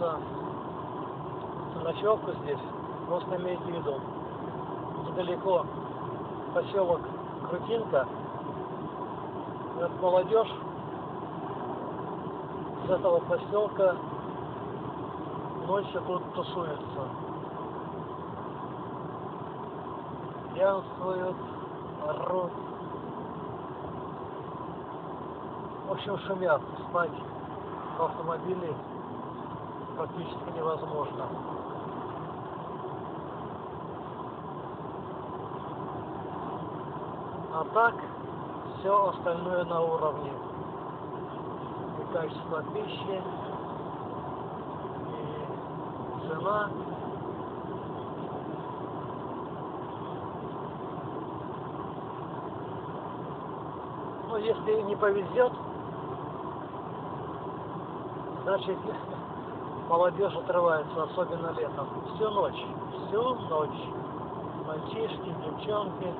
на ночевку здесь, просто имейте в виду. Недалеко поселок Крутинка. Молодежь с этого поселка ночью тут тусуется. Пьянствуют, орут. В общем, шумят. Спать в практически невозможно. А так, все остальное на уровне. И качество пищи, и цена. Ну, если не повезет, значит, молодежь отрывается, особенно летом. Всю ночь, всю ночь. Мальчишки, девчонки.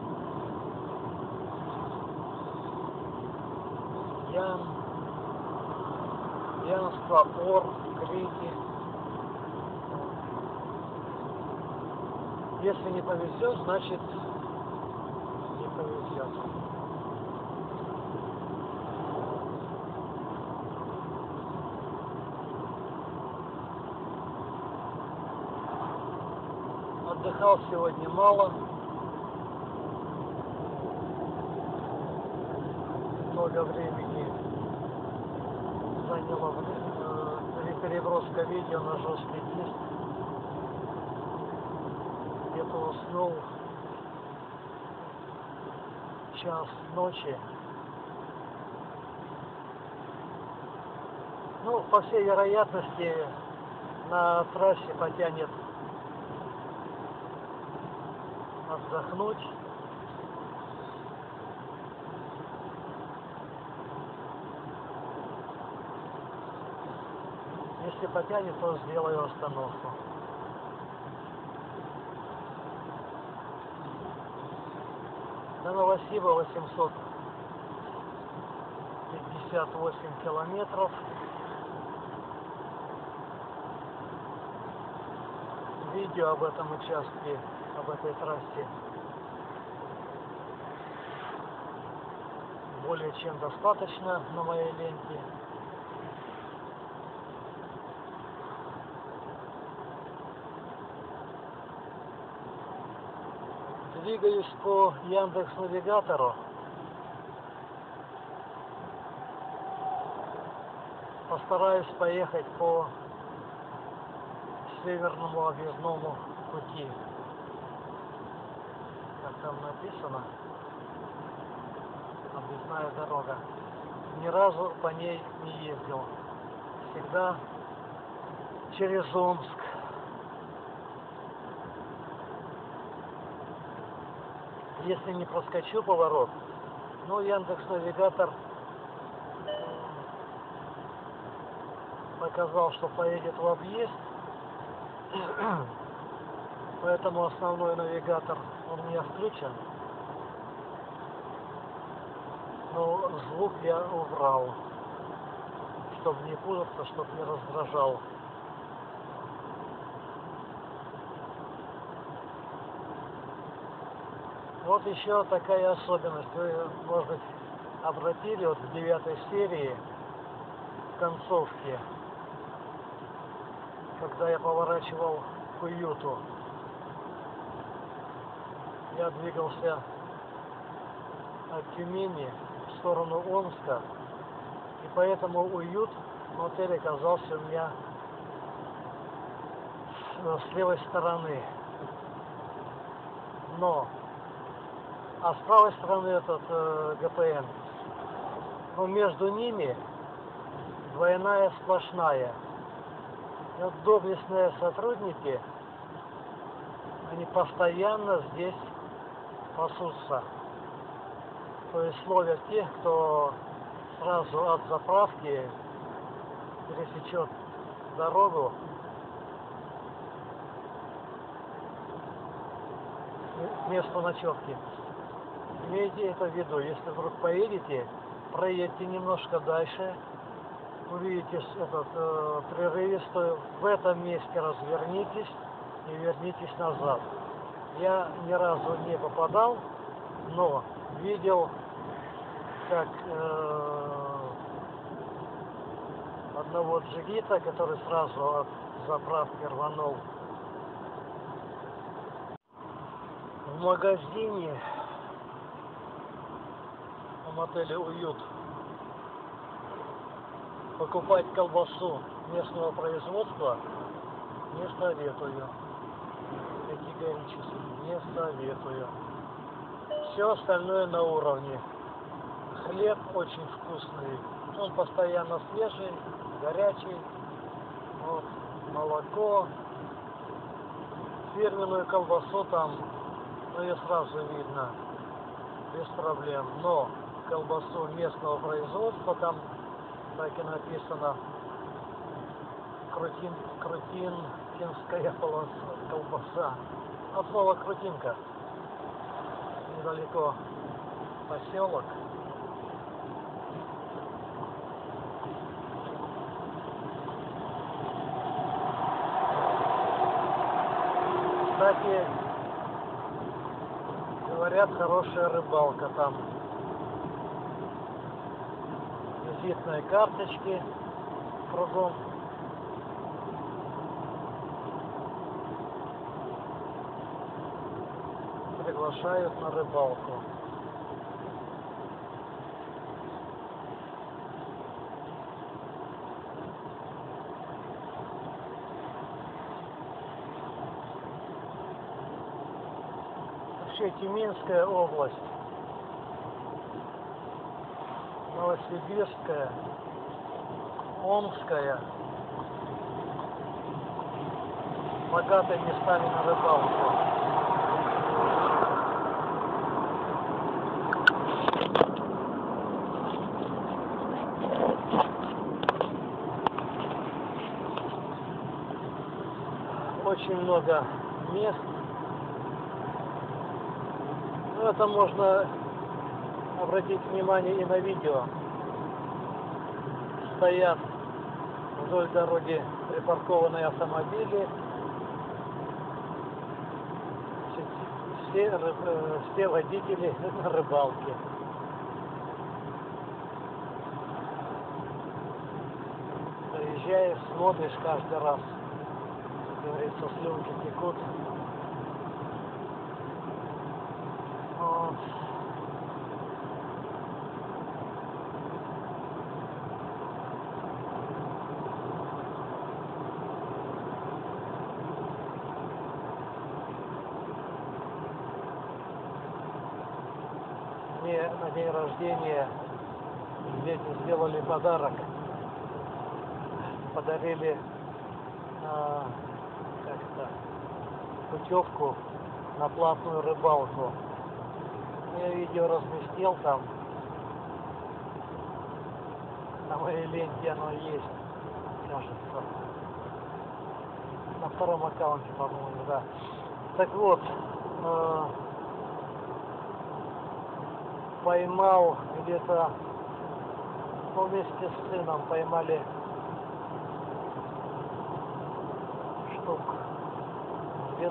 Пьян, пьянство, ор, крики. Если не повезет, значит не повезет. Отдыхал сегодня мало. Много времени заняло э, переброска видео на жесткий диск. Где-то уснул час ночи. Ну, по всей вероятности, на трассе потянет отдохнуть. Если потянет, то сделаю остановку. До Новосиба 858 километров. Видео об этом участке, об этой трассе более чем достаточно на моей ленте. Двигаюсь по Яндекс Навигатору. Постараюсь поехать по северному объездному пути. Там написано объездная дорога. Ни разу по ней не ездил. Всегда через Омск. Если не проскочу поворот, ну, Яндекс Навигатор показал, что поедет в объезд. Поэтому основной навигатор у меня включен. но звук я убрал, чтобы не путаться, чтобы не раздражал. Вот еще такая особенность. Вы, может быть, обратили вот в девятой серии в концовке, когда я поворачивал к уюту. Я двигался от Тюмени в сторону Омска. И поэтому уют в отеле оказался у меня с, с левой стороны. Но, а с правой стороны этот э, ГПН. Но между ними двойная сплошная. И вот доблестные сотрудники, они постоянно здесь пасутся. То есть ловят тех, кто сразу от заправки пересечет дорогу к месту ночевки. Имейте это в виду, если вдруг поедете, проедьте немножко дальше, увидите этот э, прерывистую, в этом месте развернитесь и вернитесь назад. Я ни разу не попадал, но видел, как э, одного джигита, который сразу от заправки рванул в магазине в мотеле «Уют» покупать колбасу местного производства не советую. Категорически не советую. Все остальное на уровне. Хлеб очень вкусный. Он постоянно свежий, горячий. Вот, молоко. Фирменную колбасу там, ну ее сразу видно, без проблем. Но колбасу местного производства там так и написано крутин, крутинская колбаса. От слова крутинка. Недалеко поселок. Кстати, говорят, хорошая рыбалка там. Визитные карточки кругом. Приглашают на рыбалку. вообще Тюменская область, Новосибирская, Омская, богатые местами на рыбалку. Очень много мест ну, это можно обратить внимание и на видео. Стоят вдоль дороги припаркованные автомобили. Все, э, все водители на рыбалке. Приезжаешь, смотришь каждый раз. Говорится, слюнки текут. мне на день рождения дети сделали подарок. Подарили а, как-то путевку на платную рыбалку. Я видео разместил там. На моей ленте оно есть, кажется. На втором аккаунте, по-моему, да. Так вот, э, поймал где-то, ну, вместе с сыном поймали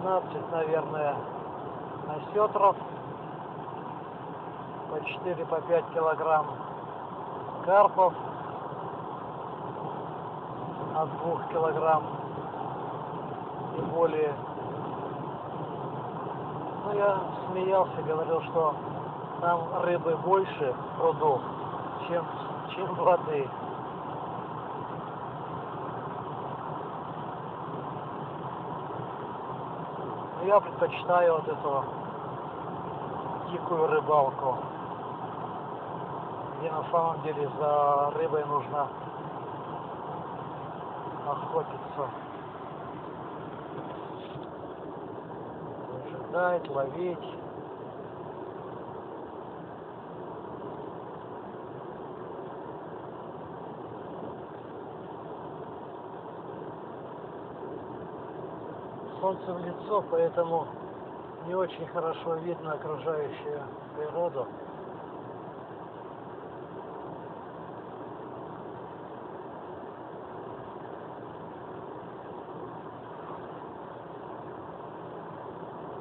12, наверное, осетров по 4 по 5 килограмм карпов от 2 килограмм и более. Ну, я смеялся, говорил, что там рыбы больше прудов, чем, чем воды. Я предпочитаю вот эту дикую рыбалку, где на самом деле за рыбой нужно охотиться. Выжидать, ловить. Солнце в лицо, поэтому не очень хорошо видно окружающую природу.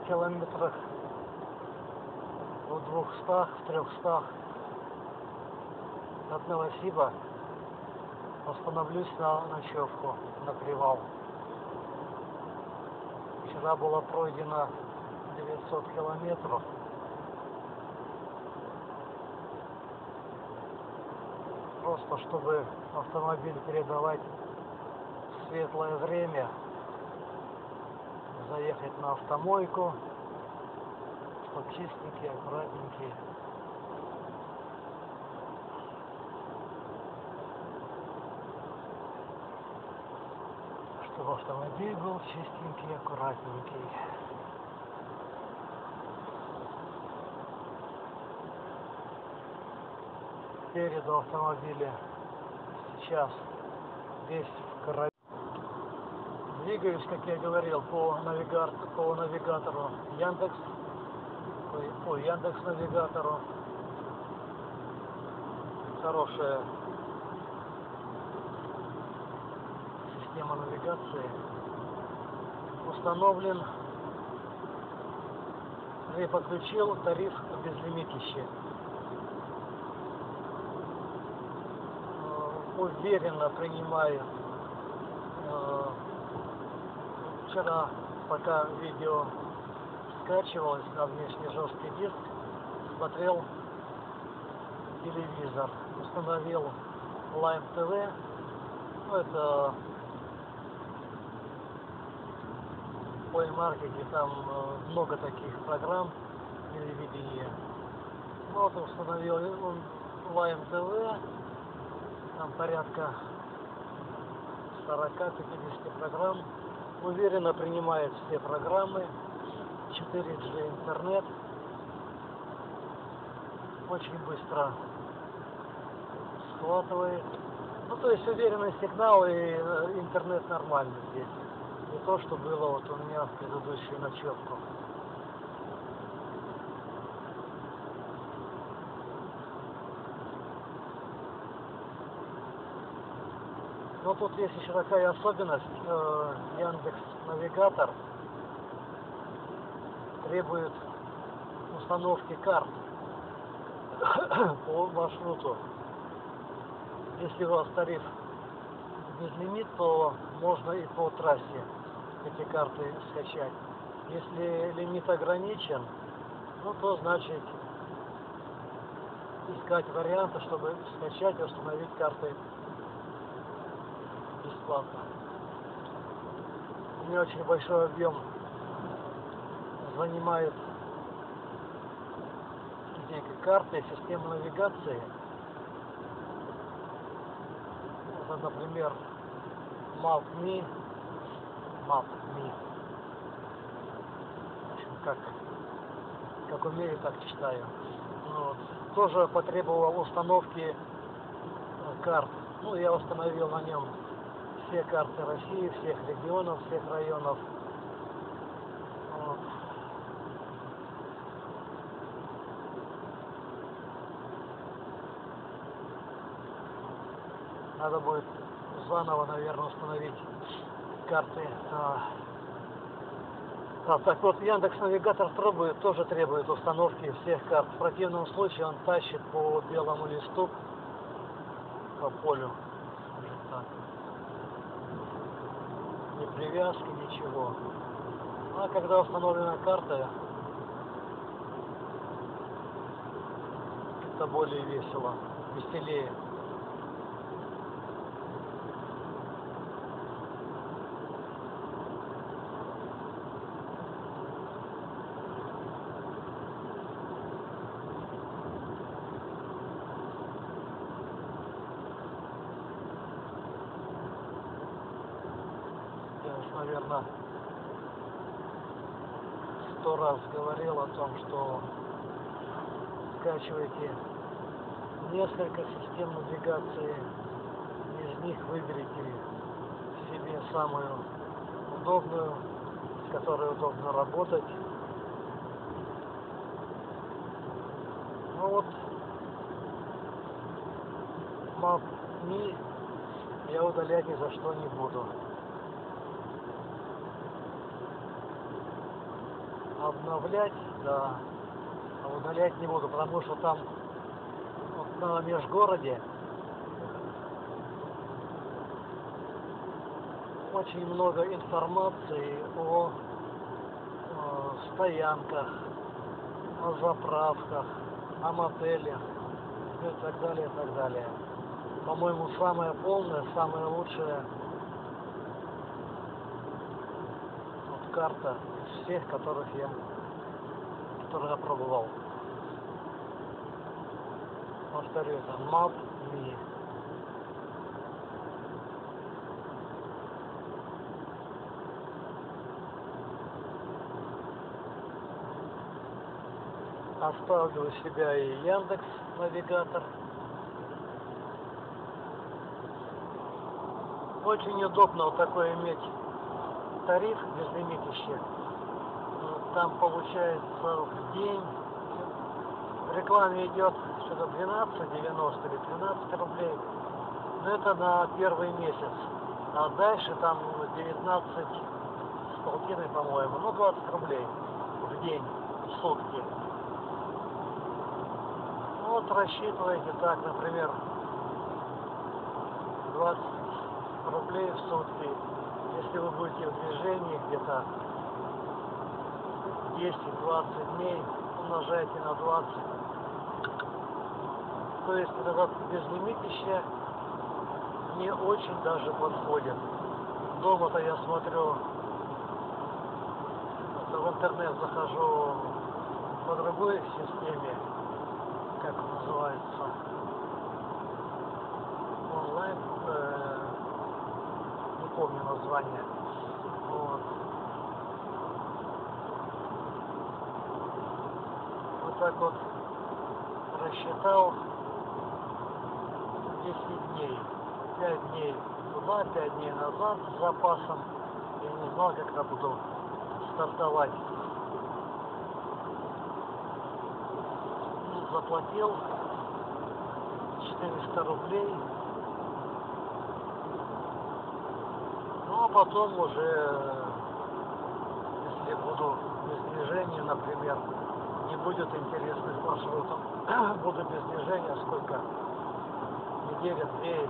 километрах в двухстах, в трехстах от Новосиба остановлюсь на ночевку, на привал. Вчера было пройдено 900 километров. Просто чтобы автомобиль передавать светлое время, заехать на автомойку, чтобы чистенький, аккуратненький. Чтобы автомобиль был чистенький, аккуратненький. Переду автомобиля сейчас весь в крови. Двигаюсь, как я говорил, по, навигар... по навигатору Яндекс, ой, по Яндекс навигатору. Хорошая система навигации. Установлен и подключил тариф безлимитище. Э, Уверенно принимаю э, вчера, пока видео скачивалось на внешний жесткий диск, смотрел телевизор, установил Lime TV, ну, это в маркете там э, много таких программ телевидения. Ну, вот установил он Lime TV, там порядка 40-50 программ уверенно принимает все программы, 4G интернет, очень быстро схватывает. Ну, то есть уверенный сигнал и э, интернет нормальный здесь. То, что было вот у меня в предыдущую ночевку. Но тут есть еще такая особенность. Э, Яндекс Навигатор требует установки карт по маршруту. Если у вас тариф безлимит, то можно и по трассе эти карты скачать. Если лимит ограничен, ну то значит искать варианты, чтобы скачать и установить карты бесплатно. Меня очень большой объем занимает карты, система навигации. Вот, например, Map.me, Map.me. В общем, как, как умею, так читаю. Ну вот. Тоже потребовал установки э, карт. Ну, я установил на нем все карты России, всех регионов, всех районов. Надо будет заново, наверное, установить карты. А, так вот, Яндекс Навигатор требует, тоже требует установки всех карт. В противном случае он тащит по белому листу, по полю. Так ни привязки, ничего. А когда установлена карта, это более весело, веселее. неоднократно сто раз говорил о том, что скачивайте несколько систем навигации, из них выберите себе самую удобную, с которой удобно работать. Ну вот, Map.me я удалять ни за что не буду. Обновлять, да, удалять не буду, потому что там вот на межгороде очень много информации о, о стоянках, о заправках, о мотелях и так далее, и так далее. По-моему, самая полная, самая лучшая вот карта из всех, которых я, которые я пробовал. Повторю это, Map.me. оставлю у себя и Яндекс навигатор. Очень удобно вот такой иметь тариф безлимитище. Там получается в день в рекламе идет что-то 12,90 или 13 рублей. Но это на первый месяц. А дальше там 19 с полтиной, по-моему, ну 20 рублей в день, в сутки вот рассчитывайте так, например, 20 рублей в сутки. Если вы будете в движении где-то 10-20 дней, умножайте на 20. То есть этот безлимитище не очень даже подходит. Дома-то я смотрю, в интернет захожу по другой системе, как называется, онлайн, э, не помню название. Вот. Вот так вот рассчитал 10 дней. 5 дней туда, 5 дней назад с запасом. Я не знал, когда буду стартовать. заплатил 400 рублей. Ну а потом уже, если буду без движения, например, не будет интересных маршрутов, буду без движения сколько? Неделя, две,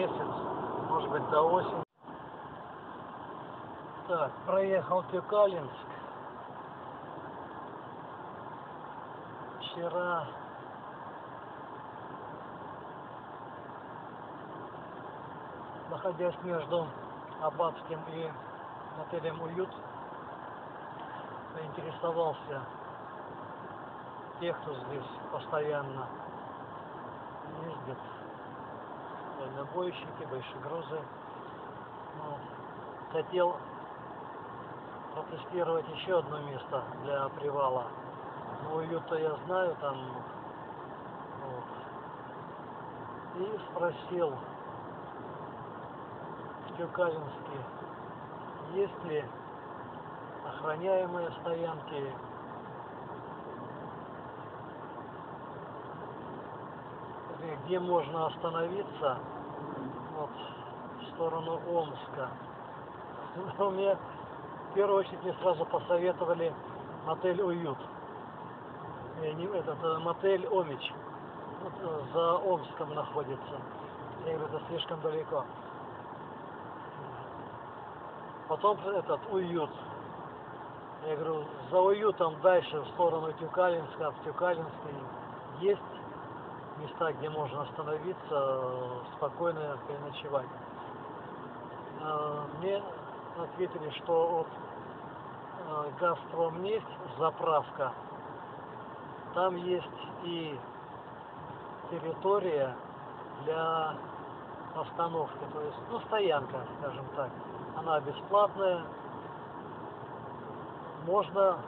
месяц, может быть до осени. Так, проехал Тюкалинск. вчера находясь между Аббатским и отелем «Уют», поинтересовался тех, кто здесь постоянно ездит, дальнобойщики, большегрузы. Ну, хотел протестировать еще одно место для привала ну, ее-то я знаю там. Вот. И спросил в Тюкалинске, есть ли охраняемые стоянки где можно остановиться вот, в сторону Омска. Но мне в первую очередь мне сразу посоветовали отель «Уют» не, этот э, мотель Омич вот, э, за Омском находится. Я говорю, это слишком далеко. Потом этот уют. Я говорю, за уютом дальше в сторону Тюкалинска, в Тюкалинске есть места, где можно остановиться, э, спокойно переночевать. Мне ответили, что от Газпромнефть заправка там есть и территория для остановки, то есть, ну, стоянка, скажем так. она бесплатная. Можно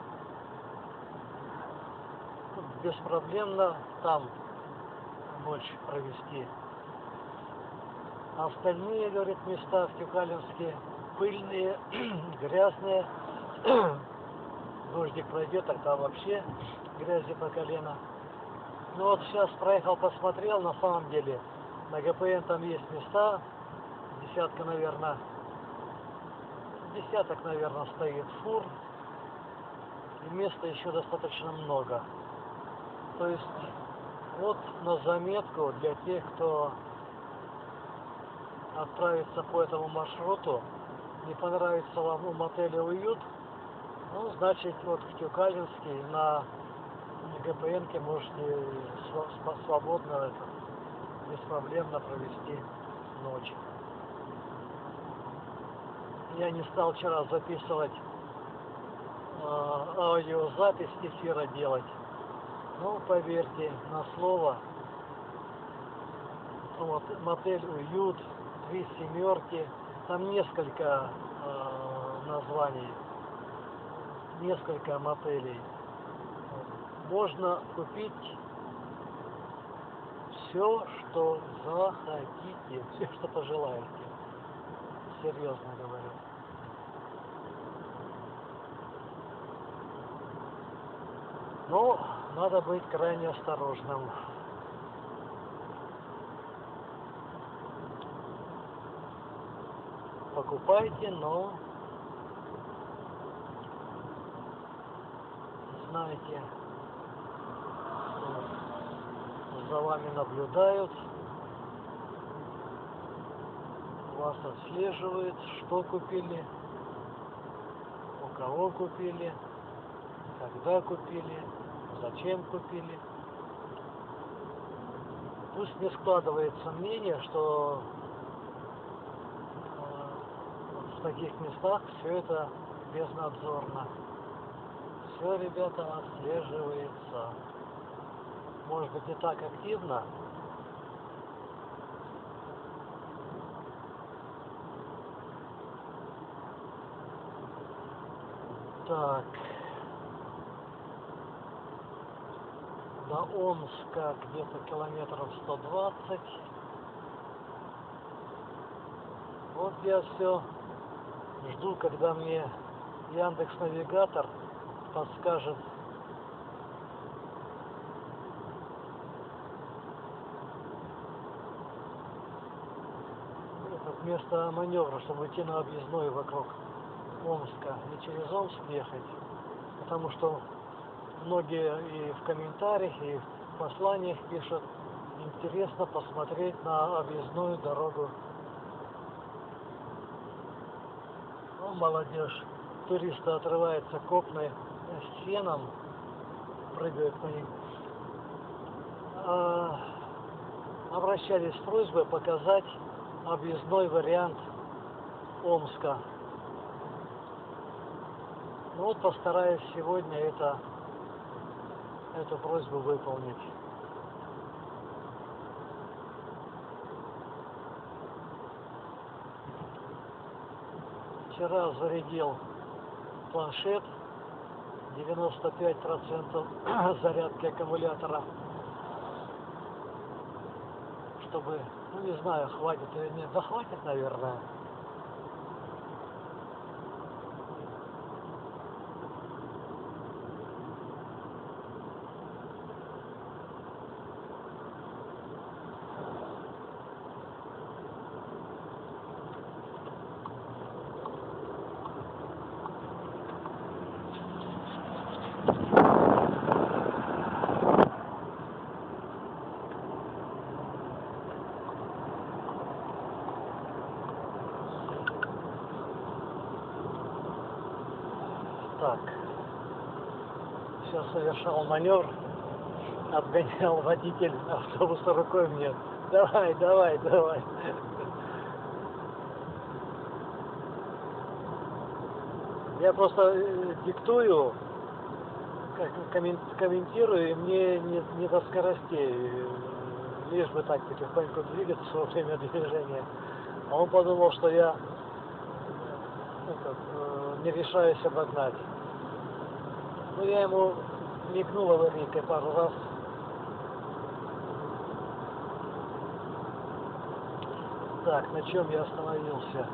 беспроблемно там ночь провести. Остальные, говорит, места в Тюкалинске пыльные, грязные. Дождик пройдет, тогда вообще грязи по колено. Ну вот сейчас проехал, посмотрел, на самом деле, на ГПН там есть места, десятка, наверное, десяток, наверное, стоит фур, и места еще достаточно много. То есть, вот на заметку для тех, кто отправиться по этому маршруту, не понравится вам в мотеле уют, ну, значит, вот в Тюкалинске на ГПНке можете свободно, это, беспроблемно провести ночь. Я не стал вчера записывать э, аудиозапись эфира делать. Ну, поверьте, на слово, вот, мотель «Уют», три семерки, там несколько э, названий, несколько мотелей. Можно купить все, что захотите, все, что пожелаете. Серьезно говорю. Но надо быть крайне осторожным. покупайте, но знаете, за вами наблюдают, вас отслеживают, что купили, у кого купили, когда купили, зачем купили. Пусть не складывается мнение, что в таких местах все это безнадзорно. Все, ребята, отслеживается. Может быть, не так активно, Так. До Омска где-то километров 120. Вот я все жду, когда мне Яндекс Навигатор подскажет это место маневра, чтобы идти на объездной вокруг Омска, не через Омск ехать, потому что многие и в комментариях, и в посланиях пишут, интересно посмотреть на объездную дорогу молодежь, туристы отрываются копной сеном, прыгают по ним. А, обращались с просьбой показать объездной вариант Омска. Ну вот постараюсь сегодня это, эту просьбу выполнить. вчера зарядил планшет 95% зарядки аккумулятора. Чтобы ну не знаю хватит или нет. Да хватит наверное Так. Сейчас совершал маневр. Обгонял водитель автобуса рукой мне. Давай, давай, давай. Я просто э, диктую, комментирую, и мне не, не до скоростей. Лишь бы так потихоньку двигаться во время движения. А он подумал, что я э, не решаюсь обогнать. Ну, я ему мигнул аварийкой пару раз. Так, на чем я остановился?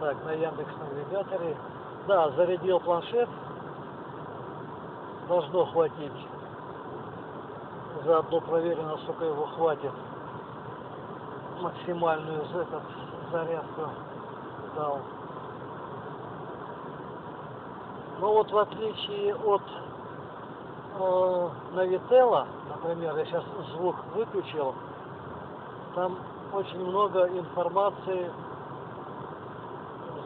Так, на Яндекс навигаторе. Да, зарядил планшет. Должно хватить. Заодно проверю, насколько его хватит. Максимальную этот, зарядку дал. Но вот в отличие от э, Навителла, например, я сейчас звук выключил, там очень много информации,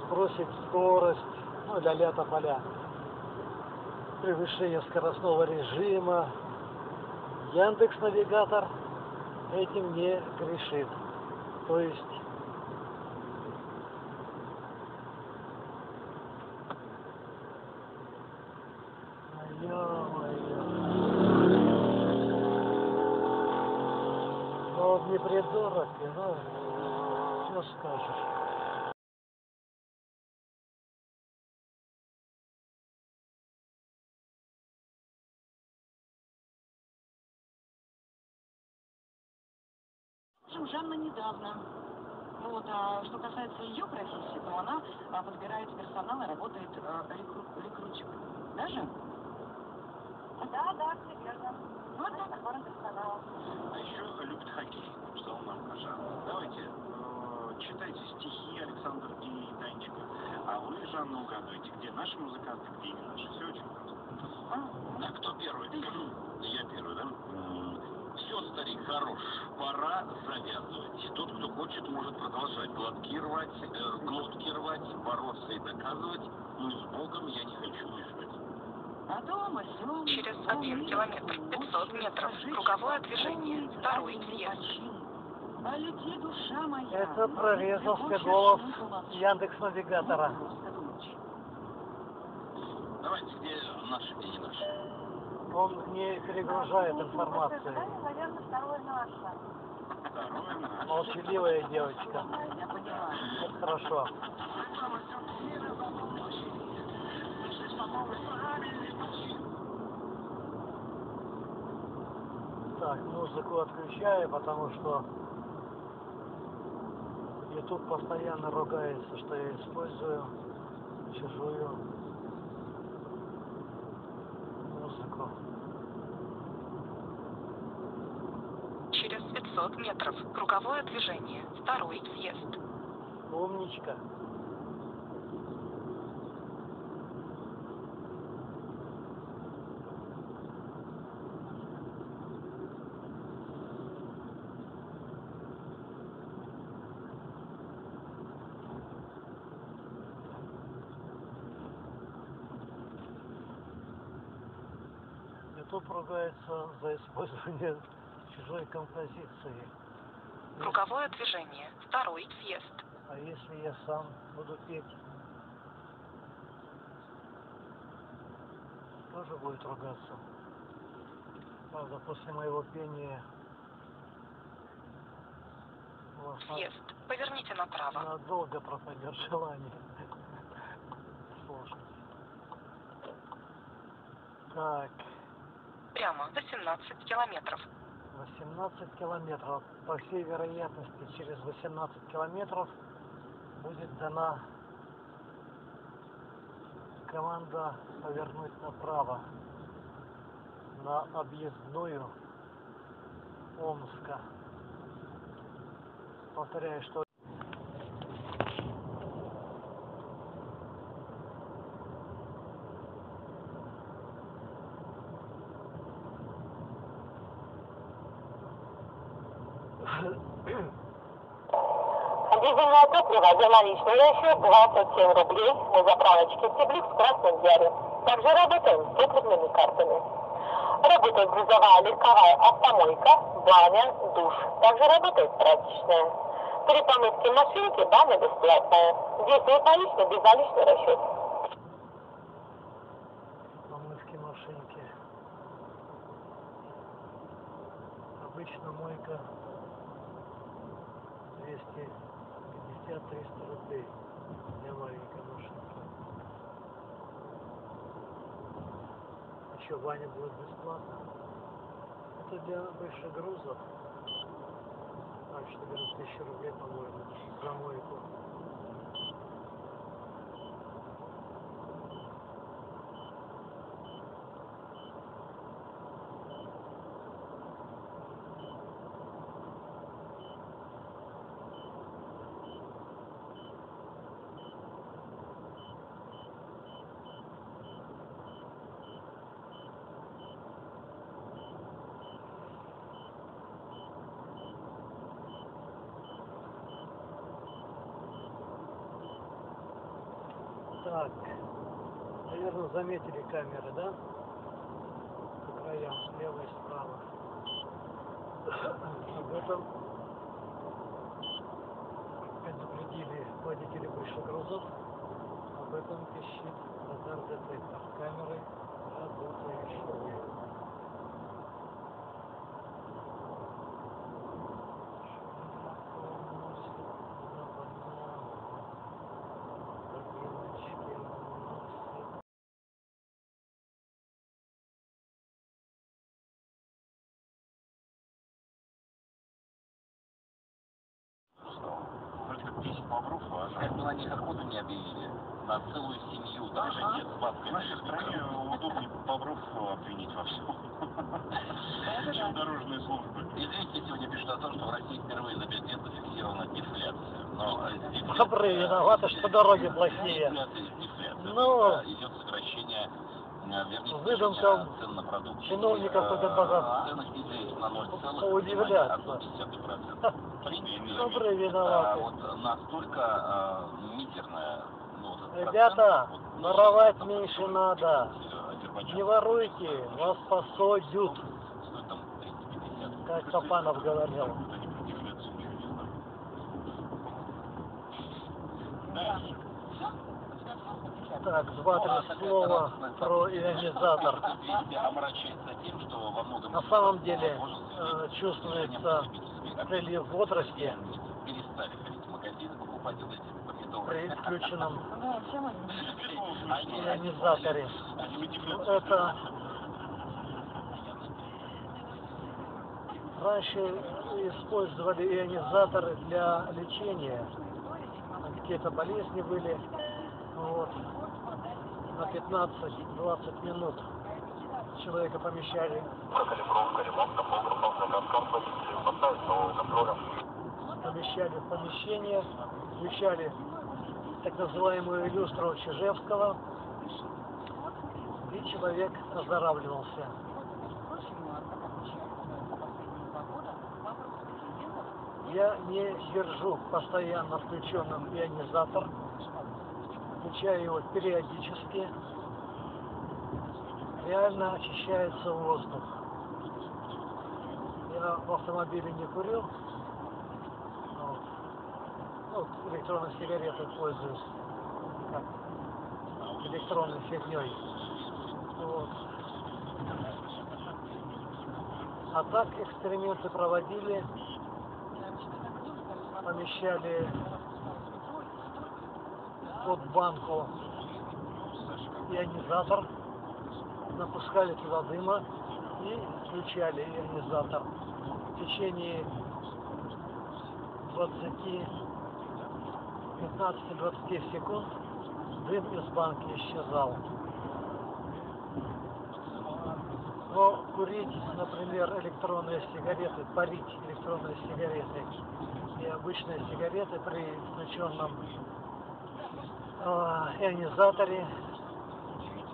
сбросить скорость, ну, ля-ля поля превышение скоростного режима. Яндекс Навигатор этим не грешит. То есть А, ё-моё. Ну, придурок, ты, ну, что скажешь? Слушай, Жанна недавно. Вот, а что касается ее профессии, то она а, подбирает персонал и работает а, рекру- рекрутчиком. Даже? Да, да, все верно. Ну, это подбор персонала. А еще любит хоккей, написал нам Кажан. Давайте, э, читайте стихи Александр и Танечка, а вы, Жанна, угадываете, где наши музыканты, где не наши. Все очень просто. А, кто первый? Я первый, да? Все, старик, хорош. Пора завязывать. Тот, кто хочет, может продолжать глотки рвать, э, глотки рвать, бороться и доказывать. Ну и с Богом я не хочу мешать. А Через один километр, сём, 500 метров, круговое движение, второй съезд. Это прорезался голос. Яндекс Навигатора. Давайте, где наши, где не наши. Он не перегружает информацию. Молчаливая девочка. Это хорошо. Так, музыку отключаю, потому что YouTube постоянно ругается, что я использую чужую музыку. Через 500 метров, круговое движение, второй съезд. Умничка. Ругается за использование чужой композиции. Круговое движение, второй съезд. А если я сам буду петь, тоже будет ругаться. Правда, после моего пения Съезд. Поверните направо. надолго пропадет желание слушать. Так, Прямо 18 километров. 18 километров. По всей вероятности, через 18 километров будет дана команда повернуть направо на объездную Омска. Повторяю, что Топливо за наличный расчет 27 рублей на заправочке Теплик в Красном Яре. Также работаем с топливными картами. Работает грузовая легковая автомойка, баня, душ. Также работает прачечная. При помывке машинки баня бесплатная. Действует наличный, безналичный расчет. помывки машинки. Обычно мойка 250 50-300 рублей для маленькой машинки. Ваня будет бесплатно. Это для больших грузов. А, что берут 1000 рублей, по-моему, за мойку. Так, наверное, заметили камеры, да? По краям, слева и справа. Об этом предупредили водители большегрузов. Об этом пищит радар-детектор. Камеры работающие. Вроде как 10 бобров, а них охоту не объявили. На целую семью даже нет. в нашей стране удобнее бобров обвинить во всем, чем дорожные службы. Известия сегодня пишут о том, что в России впервые за пять лет зафиксирована дефляция. Но э, дефляция- Бобры виноваты, что дороги плохие. Дефляция дефляция. Ну. Да, идет сокращение, э, Выдумкам чиновников Э, только базар. Цены снизились на 0, Поудивляться. В принципе, Бобры а, виноваты. вот настолько мизерная ну, Ребята, вот, воровать меньше надо. Не воруйте, вас посадят, стоит там 350. как Капанов говорил. Они про дефляцию ничего не знают. Дальше. Так, два-три слова про ионизатор. На самом деле э, чувствуется прилив бодрости перестали ходить в магазины, покупать вот эти помидоры. при включенном ионизаторе. Это раньше использовали ионизаторы для лечения. Какие-то болезни были. Вот. На 15-20 минут человека помещали помещали в помещение, включали так называемую люстру Чижевского, и человек оздоравливался. Я не держу постоянно включенным ионизатор, включаю его периодически. Реально очищается воздух. Я в автомобиле не курю, вот. Ну, электронной сигаретой пользуюсь. Как? Электронной фигней. Вот. А так эксперименты проводили, помещали под банку ионизатор, напускали туда дыма и включали ионизатор. В течение 20 15-20 секунд дым из банки исчезал. Но курить, например, электронные сигареты, парить электронные сигареты и обычные сигареты при включенном ионизаторе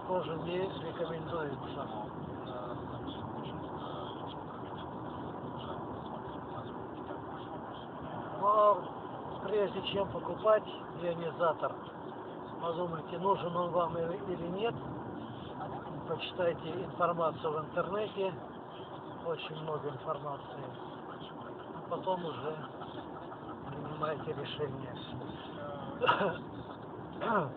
тоже не рекомендуется. Но прежде чем покупать ионизатор, подумайте, нужен он вам или или нет. Почитайте информацию в интернете, очень много информации. А потом уже принимайте решение. Ну, э,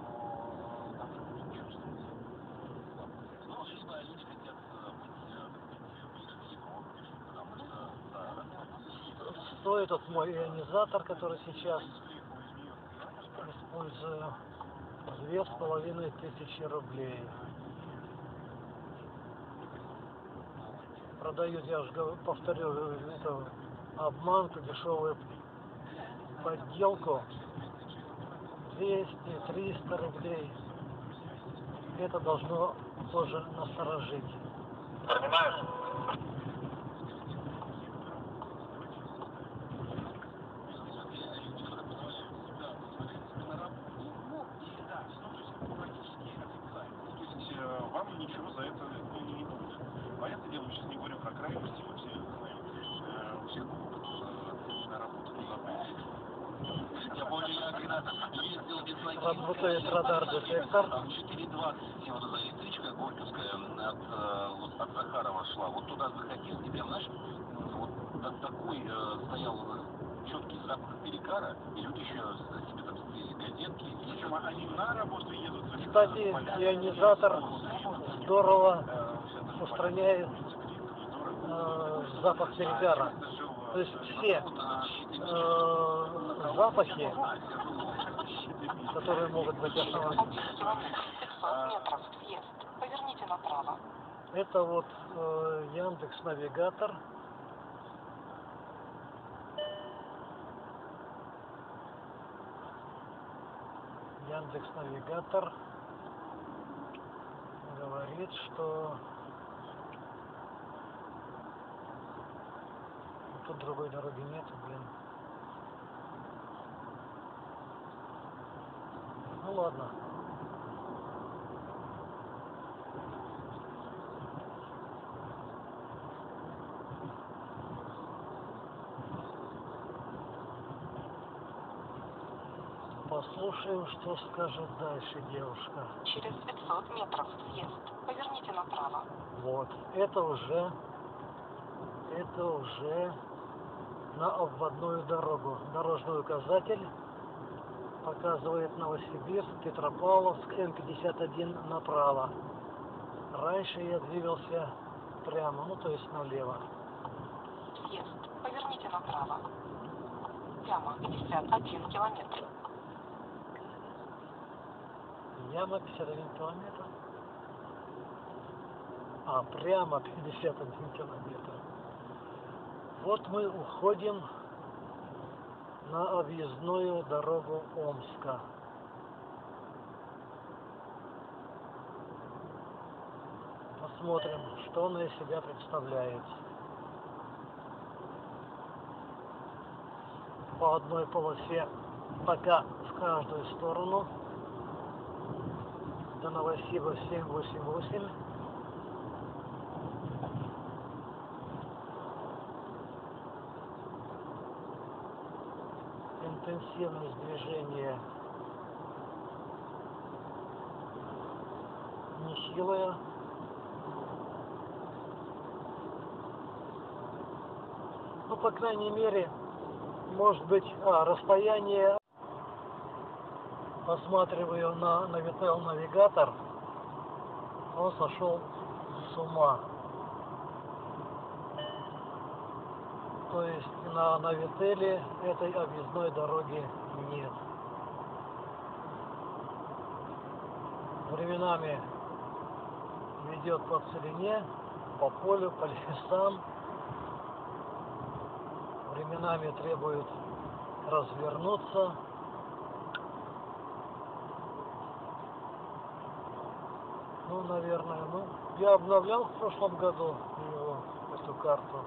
э, Стоит вот мой ионизатор, который сейчас использую две с половиной тысячи рублей. Продают, я же повторю, это обманку, дешевую подделку 200-300 рублей. Это должно тоже насторожить. Понимаешь? То есть э, вам ничего за это ну, не будет. Понятное дело, мы сейчас не говорим про крайности, мы все знаем. Э, У всех опыт э, на работу не запомнить. Я помню, я когда ездил без ноги. Работает радар-детектор. Там 4.20 вот эта электричка Горьковская от, э, вот от Захарова шла. Вот туда заходил, и прям, знаешь, вот та- такой э, стоял четкий перекара, и люди еще с- себе там стрели газетки. Причем они на работу едут. Кстати, ионизатор здорово Э, устраняет э, запах перегара. То есть все э, запахи, которые могут быть основаны, 500 метров. Съезд. Поверните направо. это вот э, Яндекс Навигатор. Яндекс Навигатор говорит, что тут другой дороги нет, блин. Ну ладно. Послушаем, что скажет дальше девушка. Через 500 метров. Съезд. Поверните направо. Вот, это уже, это уже на обводную дорогу. Дорожный указатель показывает Новосибирск, Петропавловск, М51 направо. Раньше я двигался прямо, ну то есть налево. Съезд. Поверните направо. Прямо. 51 километр. Яма 51 километр. А, прямо 51 километр. Вот мы уходим на объездную дорогу Омска. Посмотрим, что она из себя представляет. По одной полосе пока в каждую сторону до Новосиба 788. Интенсивность движения нехилая. Ну, по крайней мере, может быть, а, расстояние посматриваю на Navitel навигатор, он сошел с ума. То есть на Навителе этой объездной дороги нет. Временами ведет по целине, по полю, по лесам. Временами требует развернуться. Наверное, ну, я обновлял в прошлом году его, эту карту.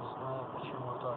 Не знаю, почему так.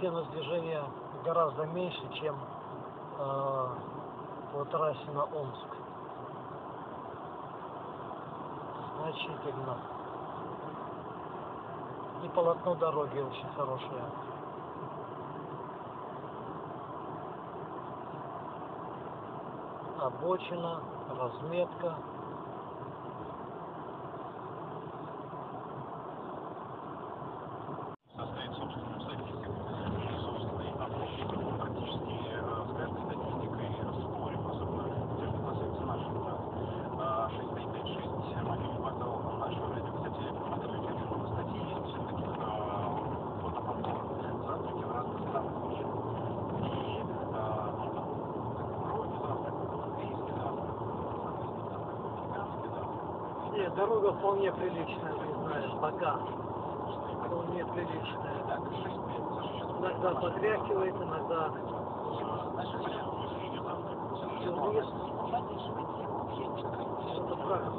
Интенсивность движения гораздо меньше, чем э, по трассе на Омск. Значительно. И полотно дороги очень хорошее. Обочина, разметка. составить собственную статистику. И, собственной обобщенной практически э, с каждой статистикой спорим, особенно те, что касается наших трасс. А 6556 мобильный портал нашего радио, кстати, подключили много статей, есть таких э, фотоповторов завтраки в разных странах мира. И, э, ну, там, вроде завтрак, английский завтрак, соответственно, там, американский завтрак. Нет, дорога вполне приличная, знаю, пока. Вполне приличная. Так, 6 лет, Саша, сейчас Иногда потряхивает, иногда Наши варианты, если идет завтрак. все вниз. Это правда,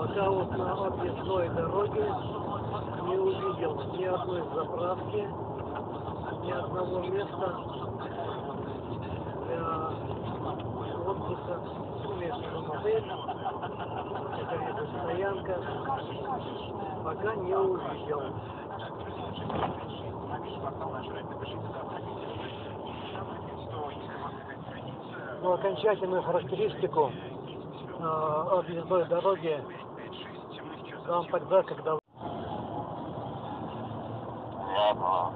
Пока вот объездной дороге не увидел ни одной заправки, ни одного места для отдыха. Имеется мотель, это стоянка. Пока не увидел. Но окончательную характеристику э, объездной дороги дам тогда, когда Ясно.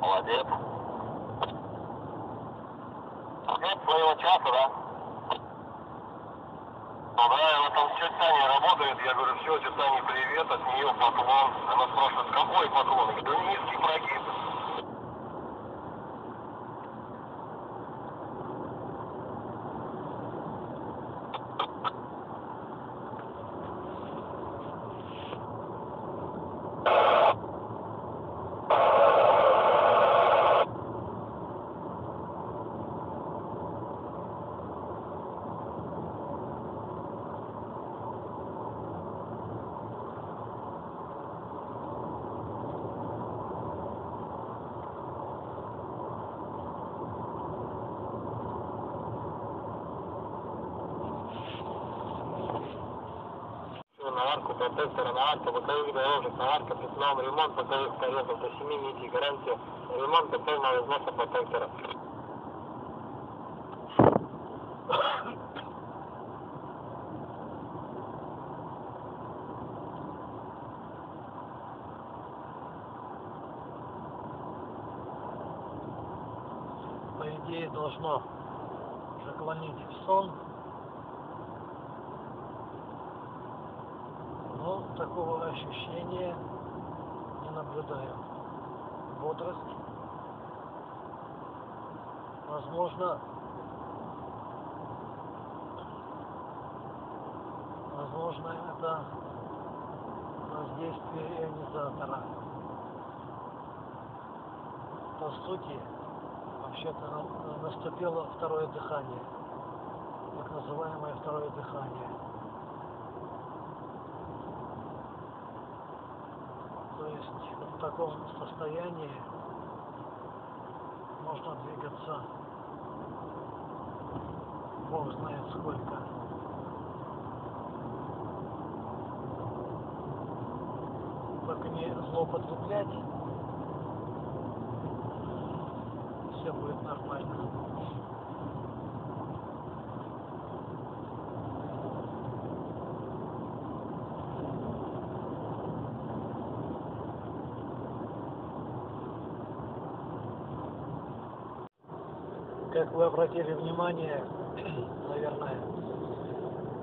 Молодец. Ждет своего часа, да? Ну да, она там с Таней работает. Я говорю, все, Таня, привет, от нее поклон. Она спрашивает, какой поклон? Я говорю, низкий прогиб. на арку арку, боковых дорожек, на арка пятном, ремонт боковых порезов до 7 нитей, гарантия, ремонт тотального износа протектора. по идее должно заклонить в сон. Но такого ощущения не наблюдаю. Бодрость. Возможно, возможно это воздействие ионизатора. По сути, вообще-то на- наступило второе дыхание, так называемое второе дыхание. То есть вот в таком состоянии можно двигаться Бог знает сколько. Только не злоупотреблять, все будет нормально. Как вы обратили внимание, наверное,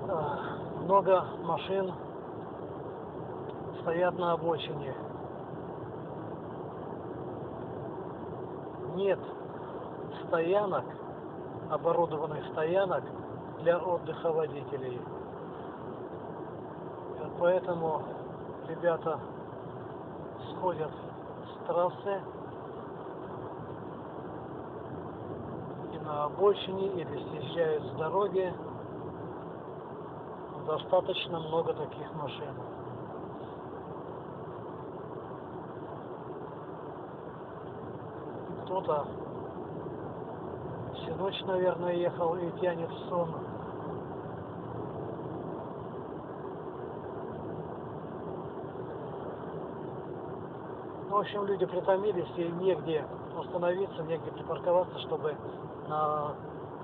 а, много машин стоят на обочине. Нет стоянок, оборудованных стоянок для отдыха водителей. Поэтому ребята сходят с трассы обочине или съезжают с дороги, достаточно много таких машин. Кто-то всю ночь, наверное, ехал и тянет сон. Общем, люди притомились и негде остановиться, негде припарковаться, чтобы на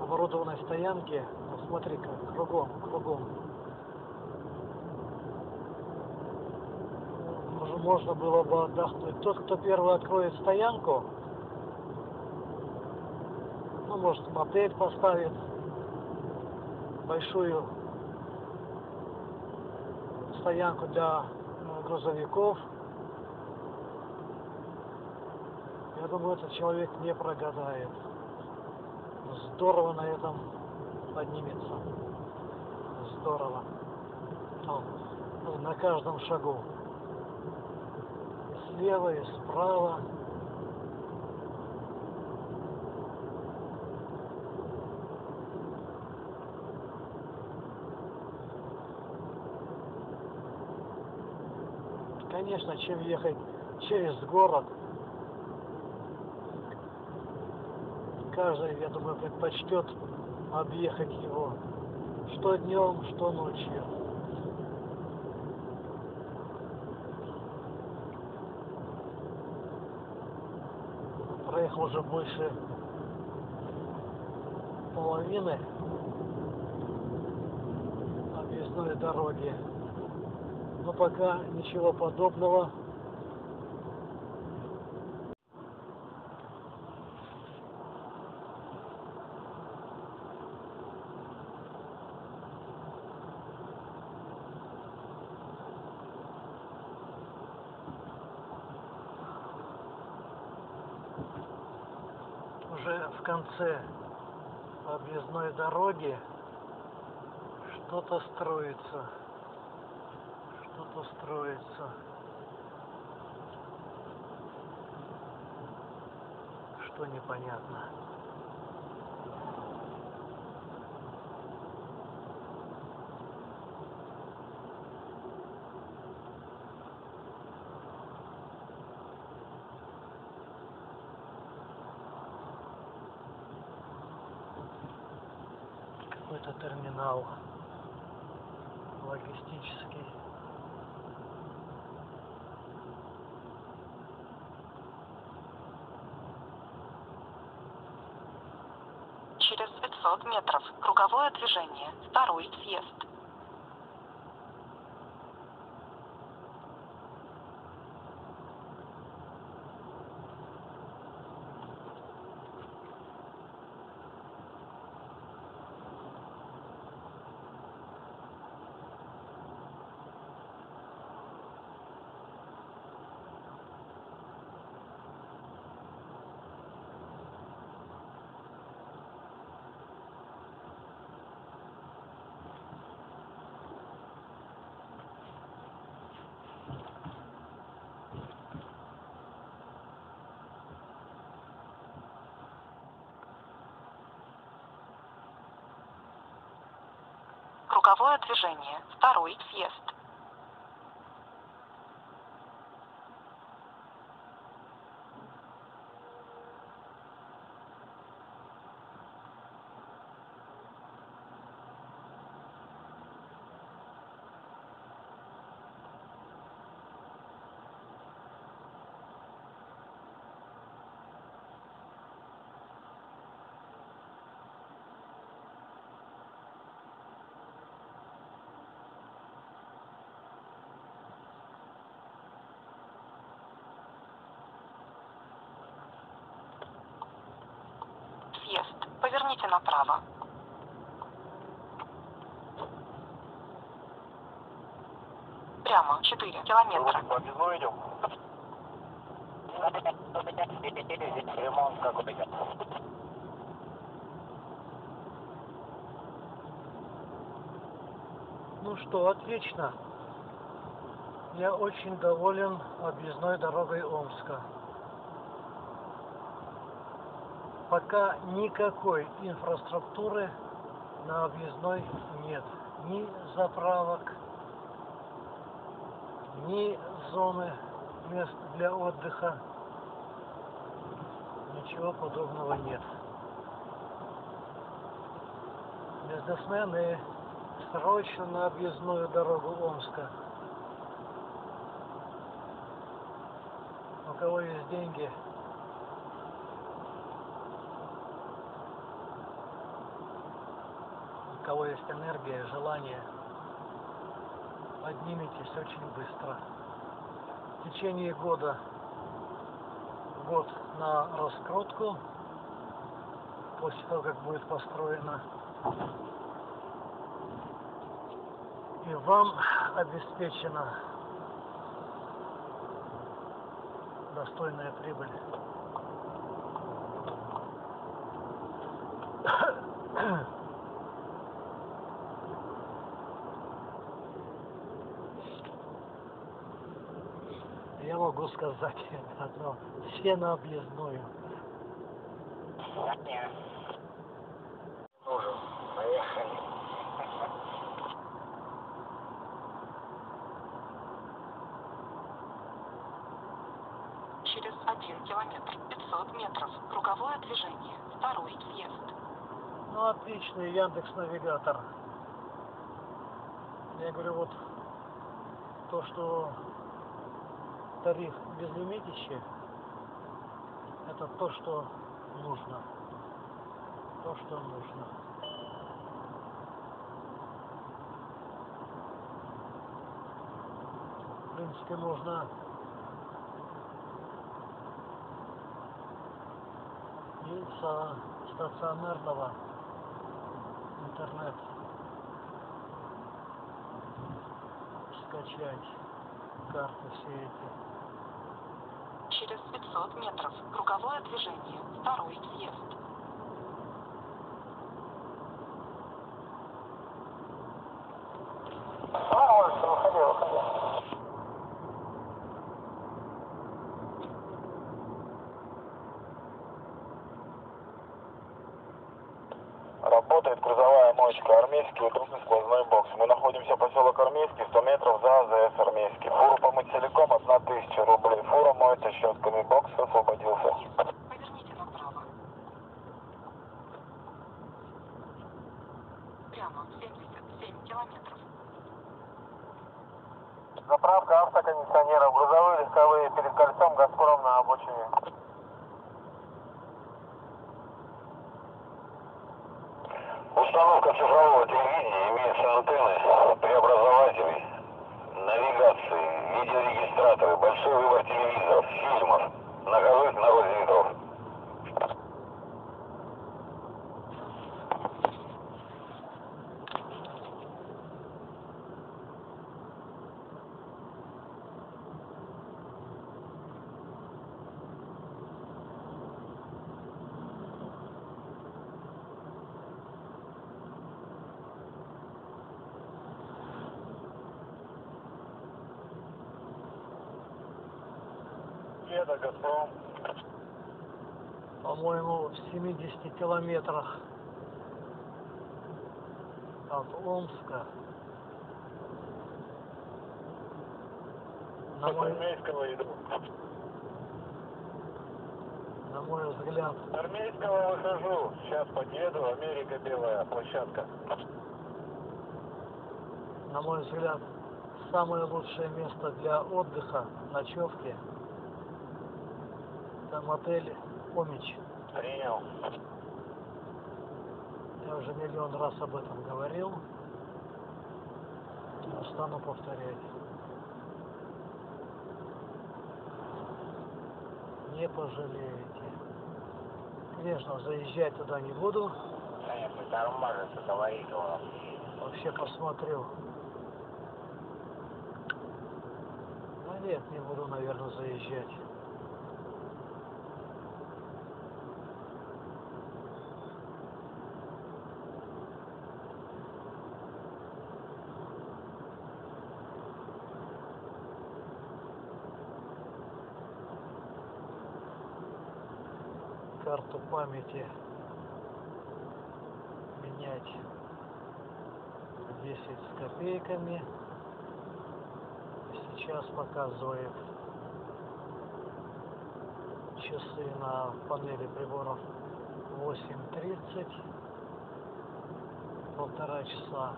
оборудованной стоянке, ну смотри как, кругом, кругом, Мож- можно было бы отдохнуть. Тот, кто первый откроет стоянку, ну, может, мотель поставит, большую стоянку для грузовиков. Я думаю, этот человек не прогадает. Здорово на этом поднимется. Здорово. Ну, на каждом шагу. Слева, и справа. Конечно, чем ехать через город, каждый, я думаю, предпочтет объехать его что днем, что ночью. Проехал уже больше половины объездной дороги. Но пока ничего подобного уже в конце объездной дороги что-то строится. Что-то строится. Что непонятно. 500 метров круговое движение. Второй съезд. Круговое движение. Второй съезд. Съезд. Поверните направо. Прямо 4 километра. По идем? Ремонт какой-то. Ну что, отлично. Я очень доволен объездной дорогой Омска. Пока никакой инфраструктуры на объездной нет. Ни заправок, ни зоны мест для отдыха. Ничего подобного нет. Бизнесмены срочно на объездную дорогу Омска. У кого есть деньги, кого есть энергия, желание, подниметесь очень быстро. В течение года, год на раскрутку, после того, как будет построено, и вам обеспечена достойная прибыль. Я могу сказать одно, все на объездную. Поехали. Через один километр 500 метров. Круговое движение. Второй съезд. Ну, отличный Яндекс Навигатор. Я говорю, вот то, что тариф безлимитище, это то, что нужно. То, что нужно. В принципе, можно и со стационарного интернет скачать карты все эти. Через 500 метров. Круговое движение. Второй съезд. Работает грузовая моечка Армейский, удобный сквозной бокс. Мы находимся поселок Армейский, 100 метров за АЗС Армейский. Фуру помыть целиком 1000 рублей. Фура моется щетками, бокс освободился. Поверните направо. Прямо 77 километров. Заправка автокондиционеров, грузовые легковые перед кольцом Газпром на обочине. Установка цифрового телевидения имеются антенны, преобразователи, навигации, видеорегистраторы, большой выбор телевизоров, фильмов, ножевых нарозников. Еда Газпром. По-моему, в 70 километрах от Омска. На мой, Армейского иду. на мой взгляд, Армейского выхожу. Сейчас подъеду. Америка белая площадка. на мой взгляд, самое лучшее место для отдыха, ночевки, это мотель Омич. Принял. Уже миллион раз об этом говорил. Не стану повторять. Не пожалеете. Конечно, заезжать туда не буду. Конечно, тормажится, говорит он. Вообще посмотрю. Ну нет, не буду, наверное, заезжать. Карту памяти менять 10 с копейками. Сейчас показывает часы на панели приборов 8.30. Полтора часа.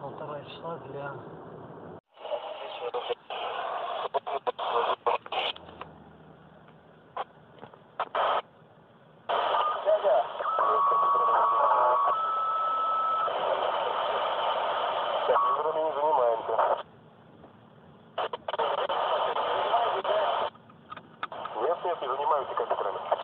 Полтора часа для Так, играми не занимаемся. Нет, нет, не занимаемся компьютерами.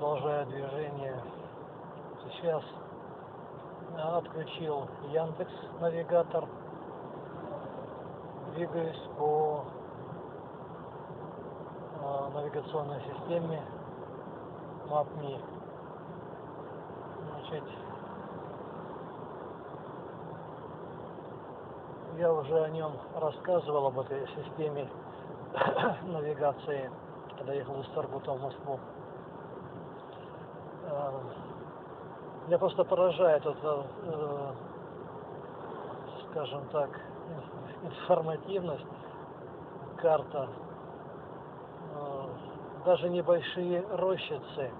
продолжая движение. Сейчас я отключил Яндекс навигатор. Двигаюсь по а, навигационной системе MapMe. Значит, я уже о нем рассказывал об этой системе навигации, когда ехал из Сургута в Москву. Э, Меня просто поражает эта, э, скажем так, ин- информативность, карта. Э, Даже небольшие рощицы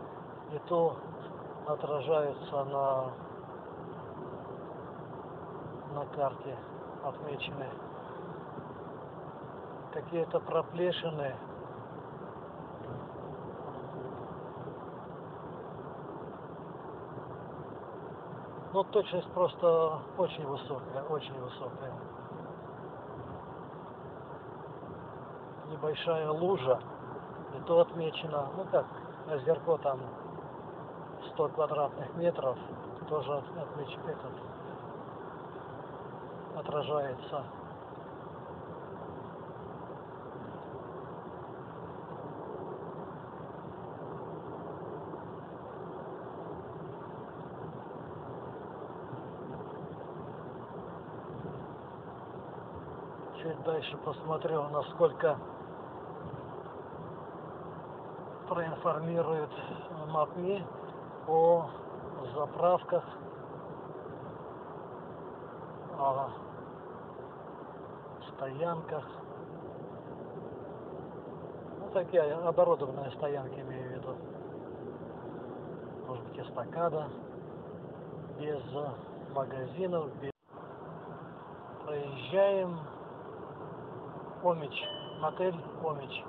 и то отражаются на, на карте, отмечены. Какие-то проплешины Ну, точность просто очень высокая, очень высокая. Небольшая лужа, и то отмечено, ну как, озерко там 100 квадратных метров, тоже от- отмеч, этот, отражается. Дальше посмотрю, насколько проинформирует МАПМИ о заправках, о стоянках. Ну, такие оборудованные стоянки имею в виду. Может быть, эстакада, без магазинов, без... Проезжаем Омич, мотель Омич.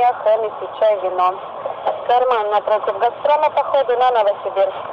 меня хэмити, чай, вино. Карман напротив «Газпрома» походу на Новосибирск.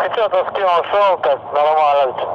Ульяновск, что-то скинул, шел, так нормально.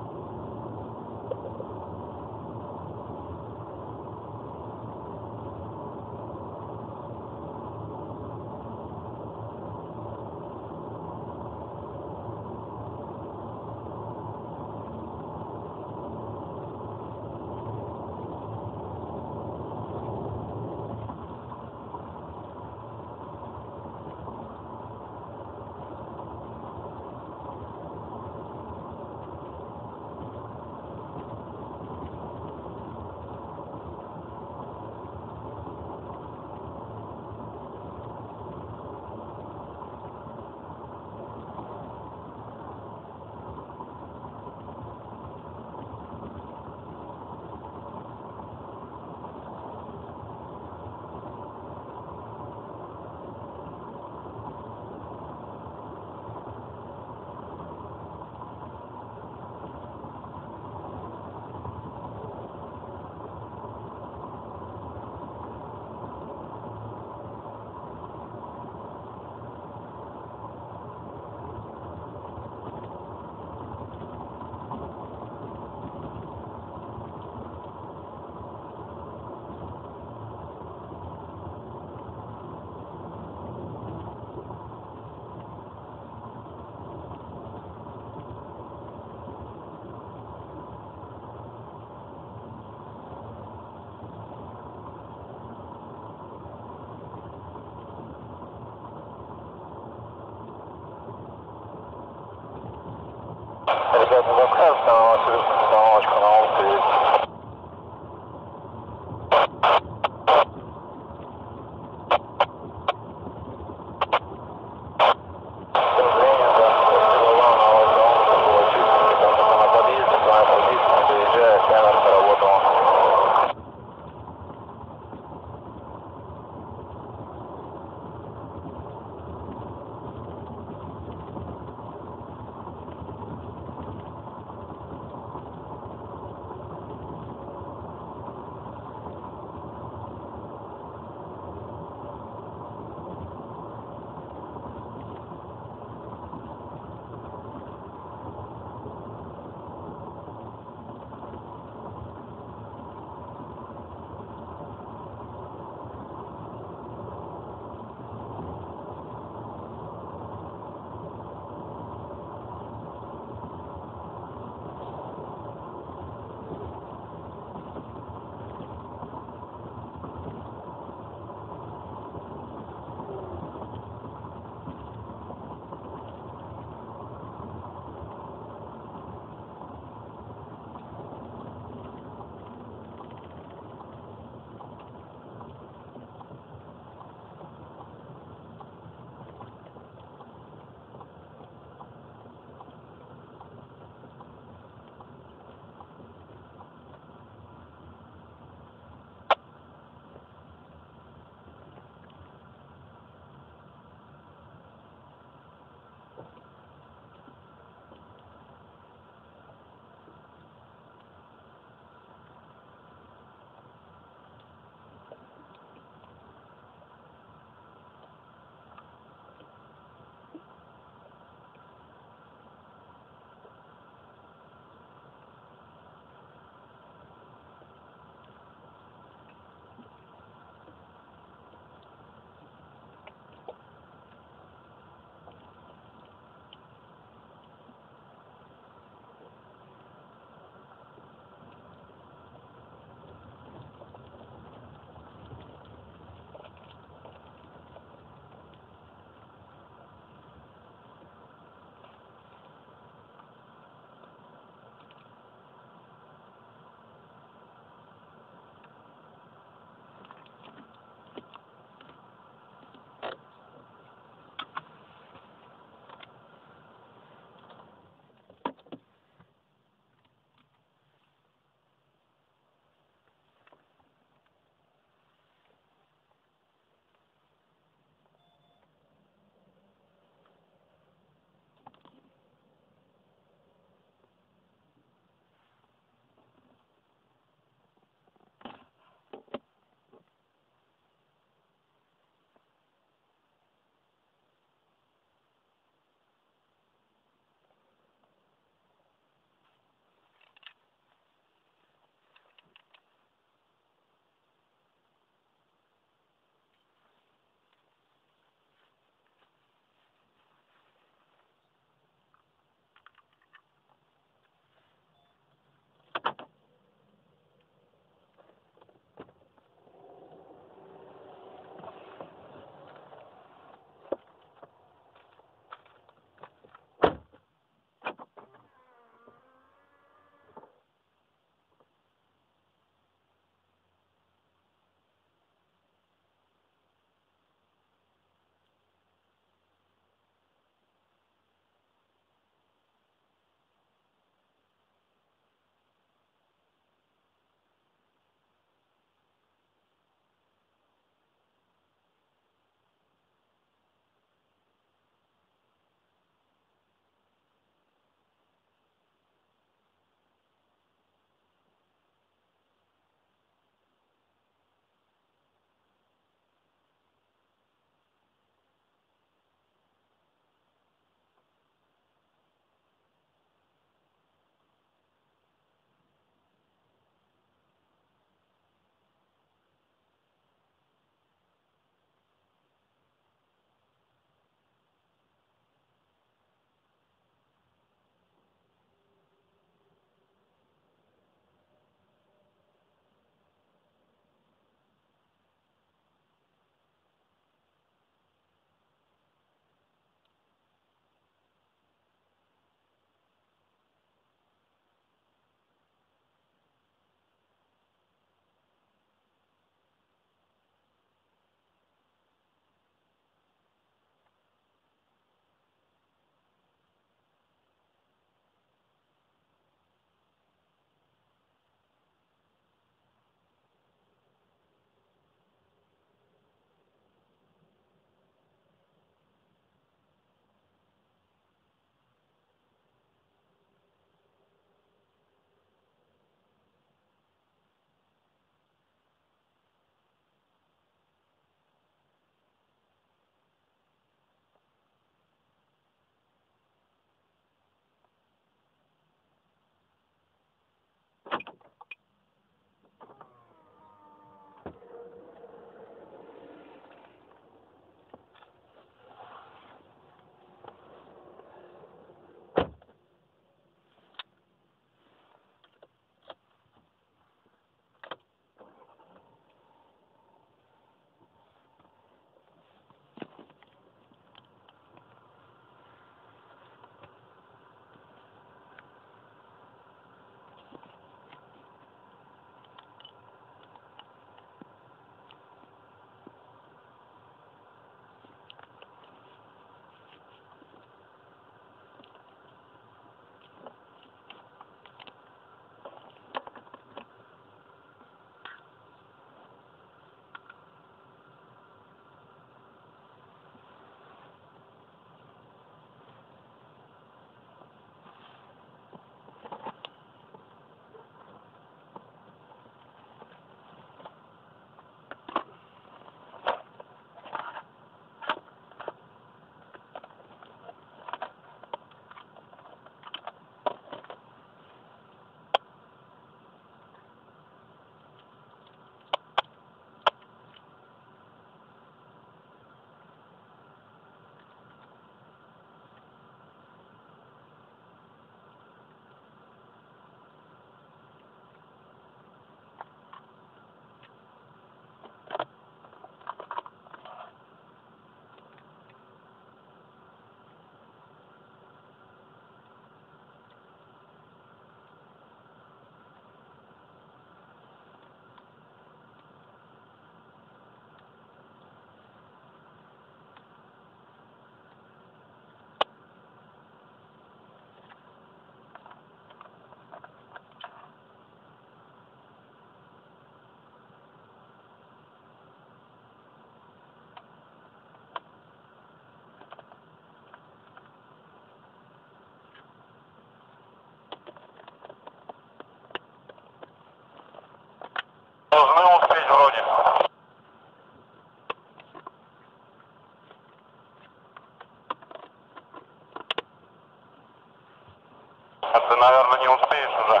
не успеешь уже.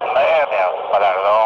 Наверное, подожду.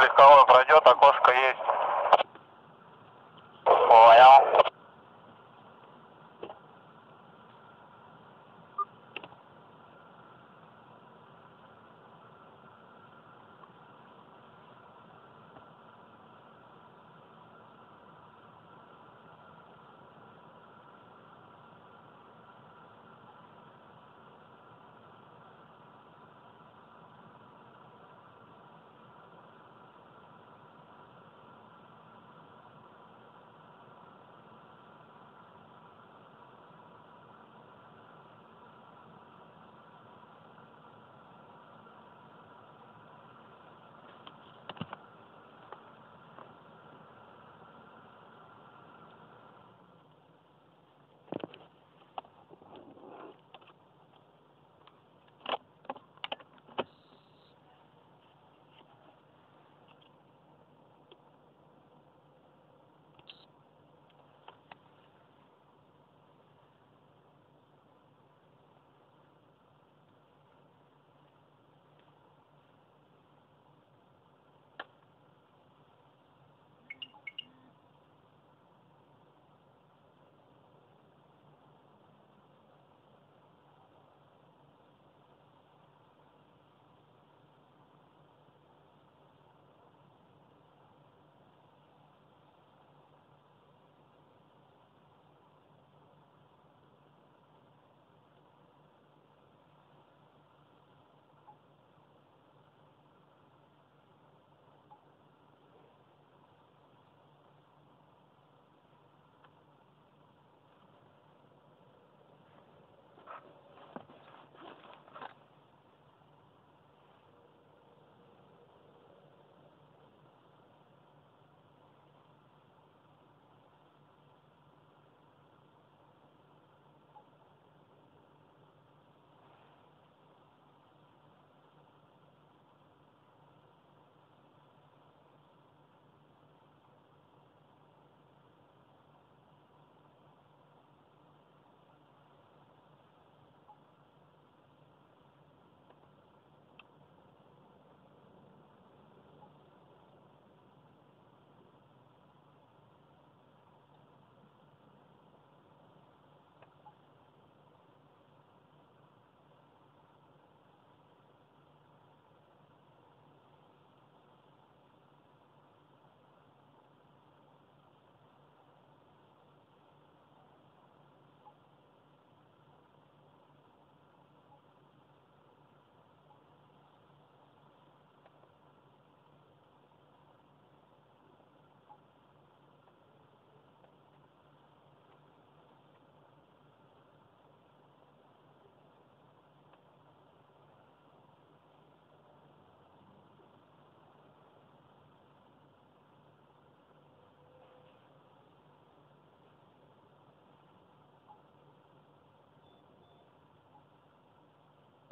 Легковой пройдет, окошко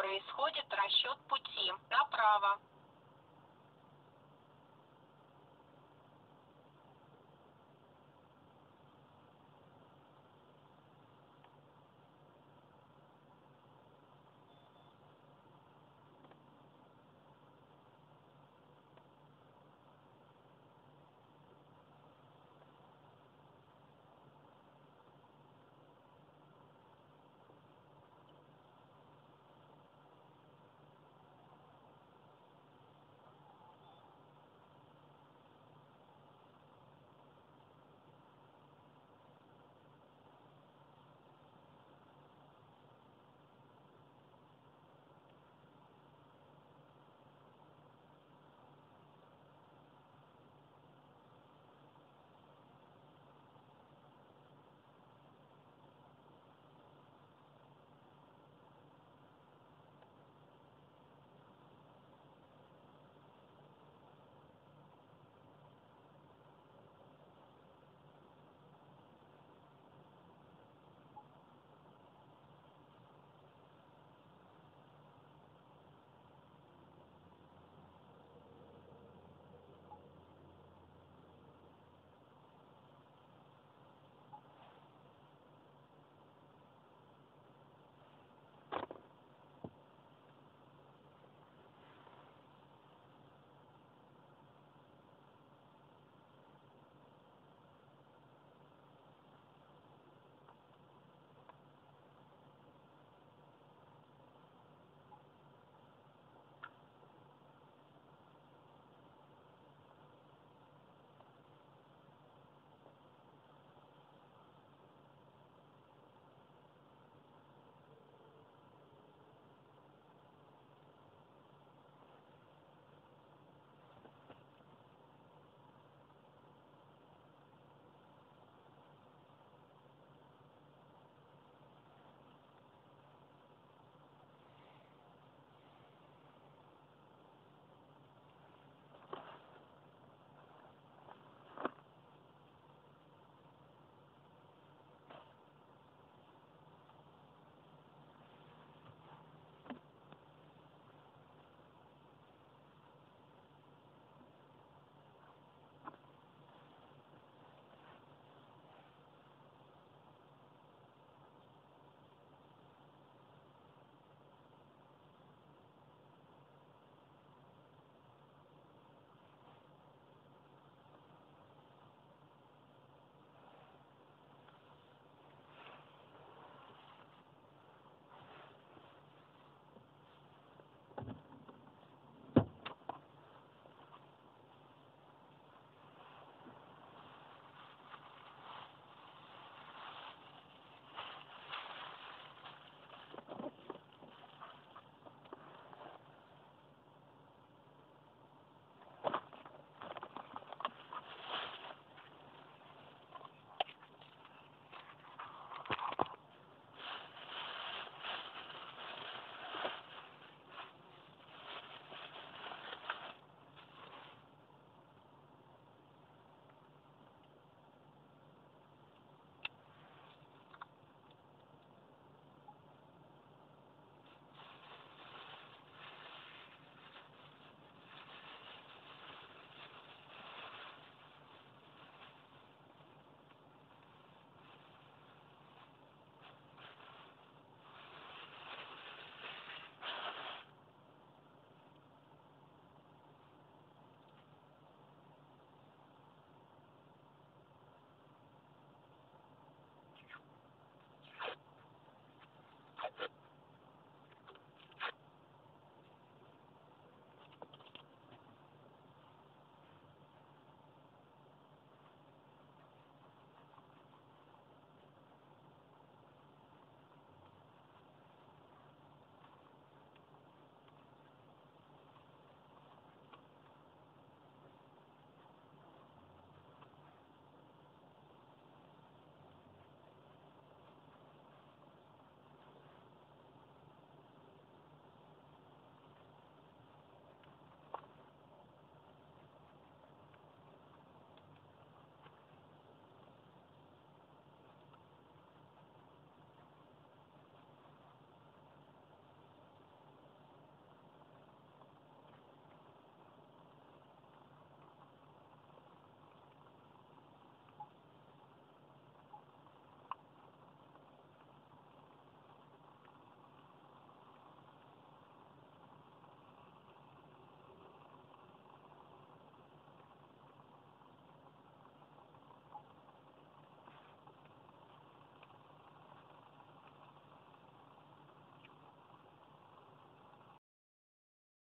Происходит расчет пути направо.